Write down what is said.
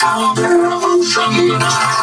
Revolution now.